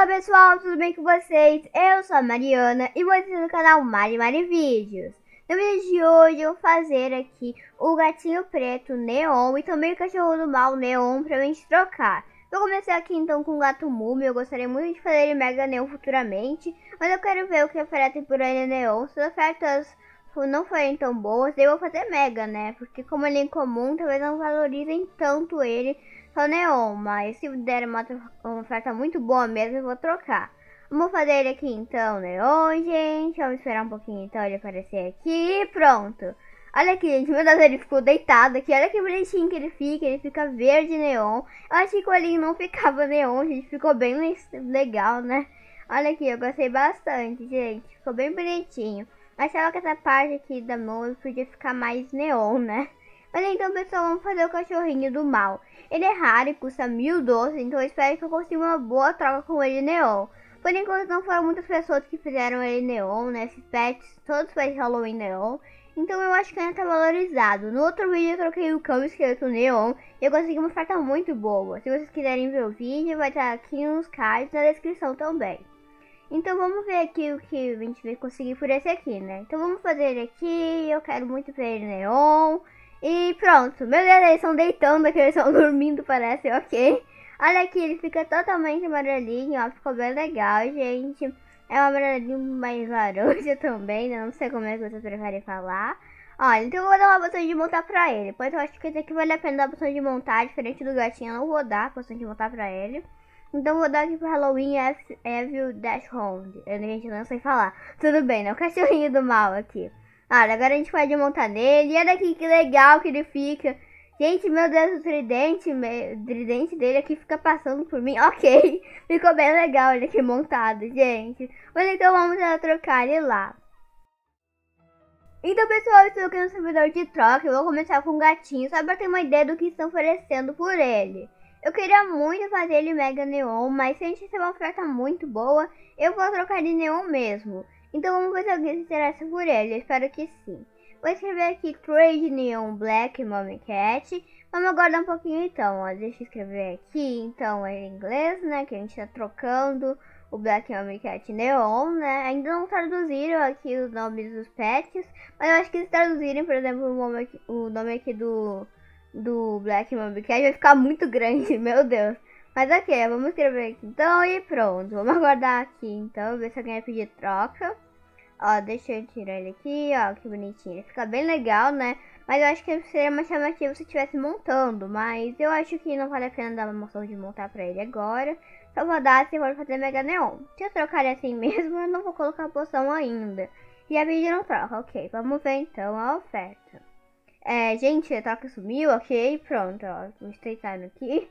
Olá pessoal, tudo bem com vocês? Eu sou a Mariana e você no canal Mari Mari Vídeos. No vídeo de hoje eu vou fazer aqui o gatinho preto neon e também o cachorro do mal neon pra gente trocar. Vou começar aqui então com o gato múmio, eu gostaria muito de fazer ele mega neon futuramente, mas eu quero ver o que oferecem por ele neon, se as ofertas não forem tão boas, eu vou fazer mega, né? Porque como ele é incomum, talvez não valorizem tanto ele só neon, mas se der uma, uma oferta muito boa mesmo, eu vou trocar. Vamos fazer ele aqui então, neon, gente. Vamos esperar um pouquinho então ele aparecer aqui. Pronto. Olha aqui, gente. Meu Deus, ele ficou deitado aqui. Olha que bonitinho que ele fica. Ele fica verde neon. Eu achei que o olhinho não ficava neon, gente. Ficou bem legal, né? Olha aqui, eu gostei bastante, gente. Ficou bem bonitinho. Achava que essa parte aqui da mão podia ficar mais neon, né? Mas então, pessoal, vamos fazer o cachorrinho do mal. Ele é raro e custa mil doces, então espero que eu consiga uma boa troca com ele neon. Por enquanto não foram muitas pessoas que fizeram ele neon, né? Esses pets, todos pets Halloween neon. Então eu acho que ainda tá valorizado. No outro vídeo eu troquei o cão esqueleto neon e eu consegui uma oferta muito boa. Se vocês quiserem ver o vídeo, vai estar aqui nos cards na descrição também. Então vamos ver aqui o que a gente vai conseguir por esse aqui, né? Então vamos fazer ele aqui, eu quero muito ver ele neon. E pronto, Deus, eles estão deitando aqui, eles estão dormindo, parece, ok. Olha aqui, ele fica totalmente amarelinho, ó, ficou bem legal, gente. É um amarelinho mais laranja também, né? Não sei como é que vocês preferem falar. Olha, então eu vou dar uma opção de montar pra ele. Pois eu acho que esse aqui vale a pena dar a opção de montar, diferente do gatinho, eu não vou dar a opção de montar pra ele. Então vou dar aqui pro Halloween Evil Dash Hound. Eu, gente, não sei falar. Tudo bem, né? O cachorrinho do mal aqui. Olha, agora a gente pode montar nele. E olha aqui que legal que ele fica. Gente, meu Deus, o tridente, o tridente dele aqui fica passando por mim. Ok, ficou bem legal ele aqui montado, gente. Mas então vamos trocar ele lá. Então, pessoal, estou aqui no servidor de troca. Eu vou começar com o gatinho, só pra ter uma ideia do que estão oferecendo por ele. Eu queria muito fazer ele mega neon, mas se a gente tiver uma oferta muito boa, eu vou trocar de neon mesmo. Então vamos ver se alguém se interessa por ele, eu espero que sim. Vou escrever aqui Trade Neon Black Mommy Cat. Vamos aguardar um pouquinho então, ó. Deixa eu escrever aqui, então, é em inglês, né? Que a gente tá trocando o Black Mommy Cat Neon, né? Ainda não traduziram aqui os nomes dos pets, mas eu acho que se traduzirem, por exemplo, o nome aqui, o nome aqui do do Black Cat vai ficar muito grande, meu Deus. Mas ok, vamos escrever aqui então e pronto. Vamos aguardar aqui então, ver se alguém vai pedir troca. Ó, deixa eu tirar ele aqui, ó, que bonitinho. Ele fica bem legal, né? Mas eu acho que seria mais chamativo se estivesse montando. Mas eu acho que não vale a pena dar uma moção de montar pra ele agora. Só vou dar se for fazer Mega Neon. Se eu trocar ele assim mesmo, eu não vou colocar a poção ainda. E a não troca, ok. Vamos ver então a oferta. É, gente, a toca sumiu, ok, pronto, ó, vou estreitando aqui.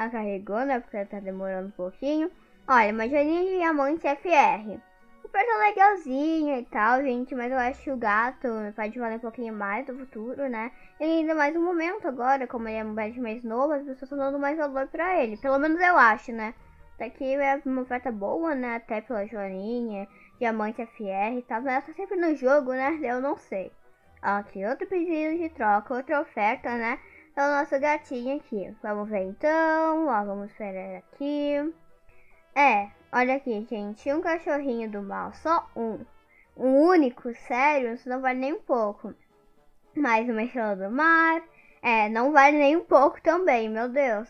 Ela carregou, né, porque tá demorando um pouquinho. Olha, uma joaninha de diamante FR. O preço é legalzinho e tal, gente, mas eu acho que o gato pode valer um pouquinho mais no futuro, né? E ainda mais no momento agora, como ele é um badge mais novo, as pessoas estão dando mais valor pra ele. Pelo menos eu acho, né? Daqui é uma oferta boa, né? Até pela joaninha, diamante FR e tal. Mas ela tá sempre no jogo, né? Eu não sei. Aqui, outro pedido de troca, outra oferta, né? É o nosso gatinho aqui. Vamos ver então, ó, vamos esperar aqui. É, olha aqui, gente, um cachorrinho do mal, só um. Um único, sério, isso não vale nem um pouco. Mais uma estrela do mar. É, não vale nem um pouco também, meu Deus.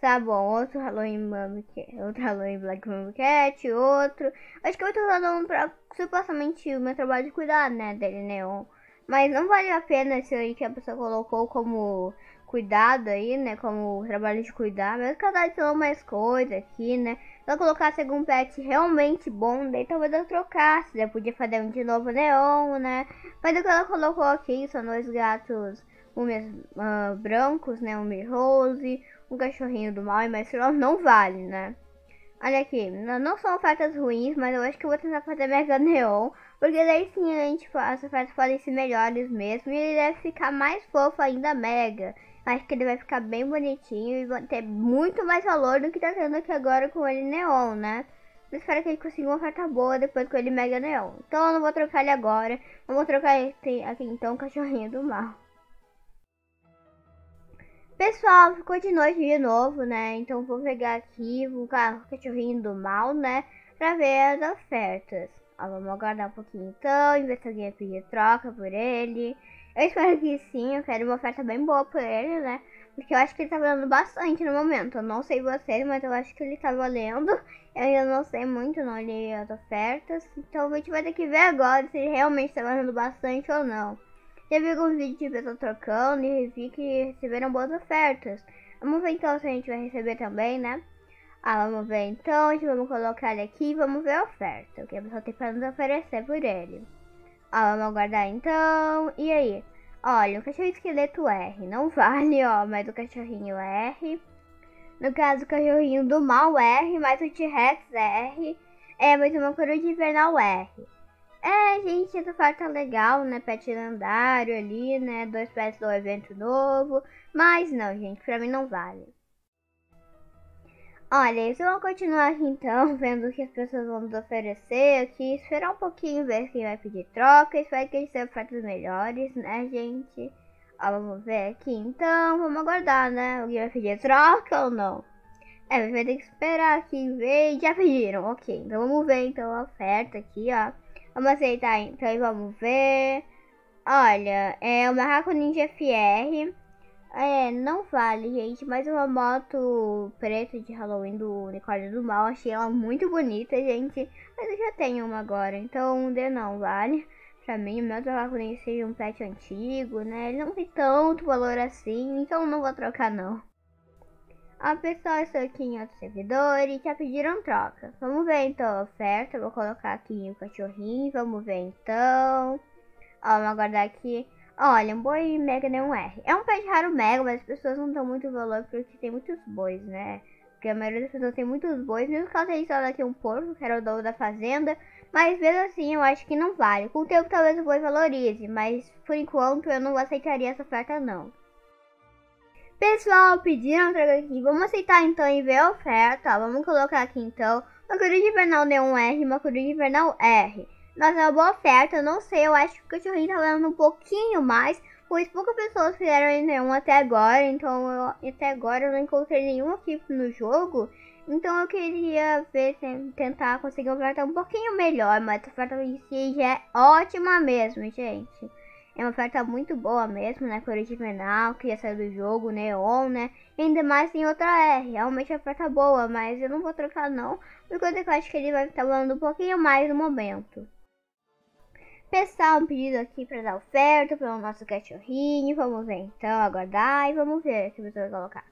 Tá bom, outro Halloween Mummy outro Halloween Black Mummy Cat, outro. Acho que eu tô dando pra supostamente o meu trabalho de cuidar, né, dele neon. Mas não vale a pena esse aí que a pessoa colocou como cuidado aí, né? Como trabalho de cuidar. Mesmo que ela adicionou mais coisa aqui, né? Se ela colocasse algum pet realmente bom, daí talvez eu trocasse. Eu podia fazer um de novo neon, né? Mas o que ela colocou aqui são dois gatos um uh, brancos, né? Um rose, um cachorrinho do mal e mais não vale, né? Olha aqui, não são ofertas ruins, mas eu acho que eu vou tentar fazer Mega Neon. Porque daí sim a gente, as ofertas podem ser melhores mesmo. E ele deve ficar mais fofo ainda Mega. Acho que ele vai ficar bem bonitinho e vai ter muito mais valor do que tá tendo aqui agora com ele Neon, né? Eu espero que ele consiga uma oferta boa depois com ele Mega Neon. Então eu não vou trocar ele agora. Vou trocar aqui então o cachorrinho do mal. Pessoal, ficou de noite de novo, né? Então vou pegar aqui o cachorrinho do mal, né? Pra ver as ofertas. Ó, vamos aguardar um pouquinho então e ver se alguém pedir troca por ele. Eu espero que sim, eu quero uma oferta bem boa por ele, né? Porque eu acho que ele tá valendo bastante no momento. Eu não sei vocês, mas eu acho que ele tá valendo. Eu ainda não sei muito, não olhei as ofertas. Então a gente vai ter que ver agora se ele realmente tá valendo bastante ou não. Vi alguns vídeos de pessoas trocando e vi que receberam boas ofertas. Vamos ver então se a gente vai receber também, né? Ah, vamos ver então, a gente vamos colocar ele aqui e vamos ver a oferta, o que a pessoa tem para nos oferecer por ele. Ah, vamos aguardar então. E aí? Olha, o cachorro esqueleto R não vale, ó, mas o cachorrinho R. No caso, o cachorrinho do mal R, mais o T-Rex R. É, mais uma de invernal R. É, gente, essa parte tá legal, né? Pet lendário ali, né? Dois pets do evento novo. Mas não, gente, pra mim não vale. Olha, isso vamos continuar aqui então, vendo o que as pessoas vão nos oferecer aqui. Esperar um pouquinho, ver quem vai pedir troca. Espero que eles tenham ofertas melhores, né, gente? Ó, vamos ver aqui então. Vamos aguardar, né? Alguém vai pedir troca ou não? É, vai ter que esperar aqui ver. Já pediram, ok. Então vamos ver então a oferta aqui, ó. Vamos aceitar então e vamos ver. Olha, é o Macaco Ninja FR. É, não vale, gente. Mais uma moto preta de Halloween do Unicórnio do Mal. Achei ela muito bonita, gente. Mas eu já tenho uma agora, então de não vale. Pra mim, o meu macaco ninja seja um pet antigo, né? Ele não tem tanto valor assim, então não vou trocar não. A pessoa estou aqui em outro servidor e já pediram troca. Vamos ver então a oferta. Vou colocar aqui o cachorrinho. Vamos ver então. Ó, vamos aguardar aqui. Olha, um boi mega nenhum R. É um pet raro mega, mas as pessoas não dão muito valor porque tem muitos bois, né? Porque a maioria das pessoas tem muitos bois. Mesmo que ela tenha só daqui um porco, que era o dono da fazenda. Mas mesmo assim, eu acho que não vale. Com o tempo talvez o boi valorize, mas por enquanto eu não aceitaria essa oferta não. Pessoal, pediram traga aqui. Vamos aceitar então e ver a oferta. Vamos colocar aqui então. Uma coruja invernal D1R e uma coruja invernal R. Nossa, é uma boa oferta. Eu não sei, eu acho que o cachorrinho tá valendo um pouquinho mais. Pois poucas pessoas fizeram N1 até agora. Então, eu, até agora eu não encontrei nenhum aqui no jogo. Então eu queria ver, tentar conseguir uma oferta um pouquinho melhor. Mas a oferta em si já é ótima mesmo, gente. É uma oferta muito boa mesmo, né? Cor de Venal, que ia sair do jogo, Neon, né? E ainda mais tem outra R. Realmente a oferta boa, mas eu não vou trocar não. Porque eu acho que ele vai estar falando um pouquinho mais no momento. Pessoal, um pedido aqui para dar oferta pelo nosso cachorrinho. Vamos ver então, aguardar e vamos ver se você vai colocar.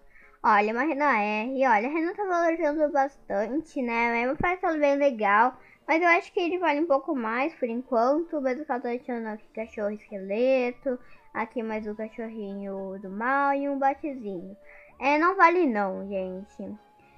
Olha, uma Renan R. Olha, a Renan tá valorizando bastante, né? É uma oferta bem legal. Mas eu acho que ele vale um pouco mais por enquanto. Que eu tô deixando aqui cachorro esqueleto. Aqui mais o um cachorrinho do mal e um batezinho. É, não vale não, gente.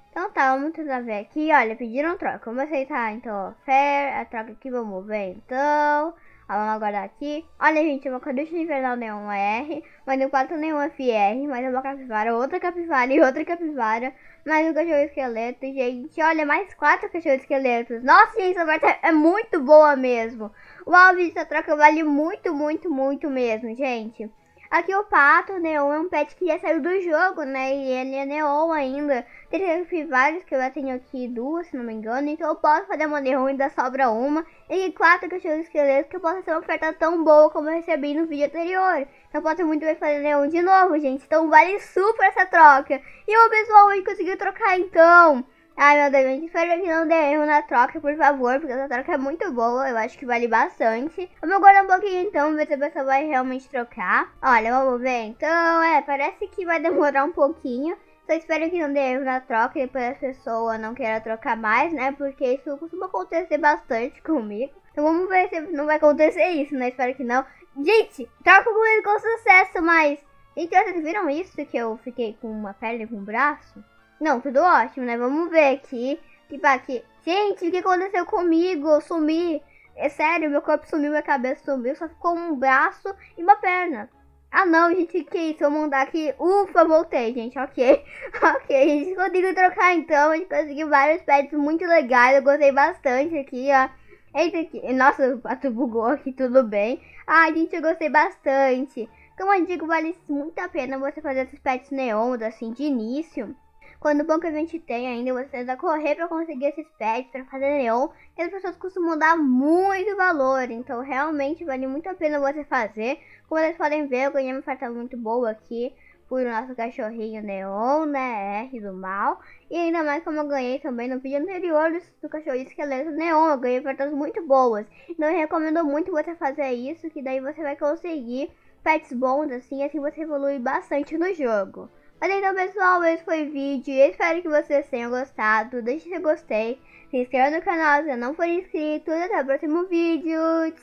Então tá, vamos tentar ver aqui. Olha, pediram troca. Vamos aceitar então a fair. A troca aqui, vamos ver então. Vamos aguardar aqui. Olha, gente, uma caducha invernal nenhuma R, mas no quarto nenhuma FR, mais uma capivara, outra capivara e outra capivara, mais um cachorro esqueleto, gente. Olha, mais quatro cachorros esqueletos. Nossa, gente, essa parte é muito boa mesmo. O alvo dessa troca vale muito, muito, muito mesmo, gente. Aqui o pato, Neon, é um pet que já saiu do jogo, né? E ele é Neon ainda. Tem vários que eu já tenho aqui duas, se não me engano. Então eu posso fazer uma Neon e ainda sobra uma. E quatro cachorros esqueletos que possa ser uma oferta tão boa como eu recebi no vídeo anterior. Então posso muito bem fazer Neon de novo, gente. Então vale super essa troca. E o pessoal hoje conseguiu trocar então. Ai, meu Deus, espero que não dê erro na troca, por favor, porque essa troca é muito boa, eu acho que vale bastante. Vamos aguardar um pouquinho então, ver se a pessoa vai realmente trocar. Olha, vamos ver então, é, parece que vai demorar um pouquinho. Só espero que não dê erro na troca e depois a pessoa não queira trocar mais, né? Porque isso costuma acontecer bastante comigo. Então vamos ver se não vai acontecer isso, né? Espero que não. Gente, troca comigo com sucesso, mas... Gente, vocês viram isso? Que eu fiquei com uma perna e com um braço? Não, tudo ótimo, né? Vamos ver aqui. Tipo aqui. Gente, o que aconteceu comigo? Eu sumi. É sério, meu corpo sumiu, minha cabeça sumiu. Só ficou um braço e uma perna. Ah não, gente, que isso? Eu mandar aqui. Ufa, voltei, gente. Ok. ok, a gente conseguiu trocar então. A gente conseguiu vários pets muito legais. Eu gostei bastante aqui, ó. Eita, aqui. Nossa, o pato bugou aqui, tudo bem. Ai, gente, eu gostei bastante. Como eu digo, vale muito a pena você fazer esses pets neons assim de início. Quando o bom que a gente tem ainda, você precisa correr para conseguir esses pets, para fazer neon, que as pessoas costumam dar muito valor. Então, realmente vale muito a pena você fazer. Como vocês podem ver, eu ganhei uma oferta muito boa aqui por nosso cachorrinho neon, né? R do mal. E ainda mais como eu ganhei também no vídeo anterior do, do cachorrinho esqueleto neon. Eu ganhei ofertas muito boas. Então eu recomendo muito você fazer isso, que daí você vai conseguir pets bons, assim, assim você evolui bastante no jogo. Mas então, pessoal, esse foi o vídeo. espero que vocês tenham gostado. Deixe seu gostei. Se inscreva no canal se não for inscrito. Até o próximo vídeo.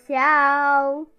Tchau!